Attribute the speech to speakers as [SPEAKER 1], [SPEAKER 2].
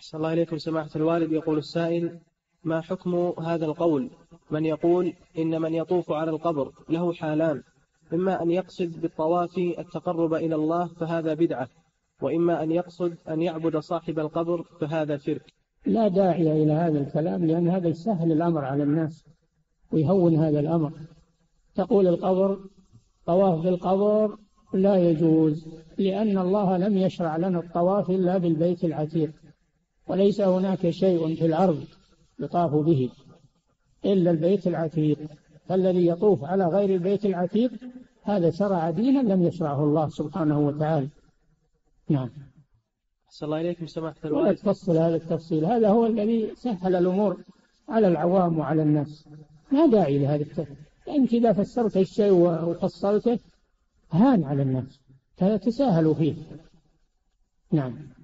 [SPEAKER 1] أحسن الله إليكم سماحة الوالد. يقول السائل ما حكم هذا القول؟ من يقول إن من يطوف على القبر له حالان. إما أن يقصد بالطواف التقرب إلى الله فهذا بدعة وإما أن يقصد أن يعبد صاحب القبر فهذا شرك.
[SPEAKER 2] لا داعي إلى هذا الكلام لأن هذا يسهل الأمر على الناس ويهون هذا الأمر. تقول القبر طواف بالقبر لا يجوز لأن الله لم يشرع لنا الطواف إلا بالبيت العتيق. وليس هناك شيء في الأرض يطاف به إلا البيت العتيق. فالذي يطوف على غير البيت العتيق هذا شرع دينا لم يشرعه الله سبحانه وتعالى. نعم.
[SPEAKER 1] أحسن الله إليكم سماحة
[SPEAKER 2] الوالد. ولا تفصل هذا التفصيل. هذا هو الذي سهل الأمور على العوام وعلى الناس. ما داعي لهذا التفصيل. أنت إذا فسرت الشيء وفصلته هان على الناس. فتساهلوا فيه. نعم.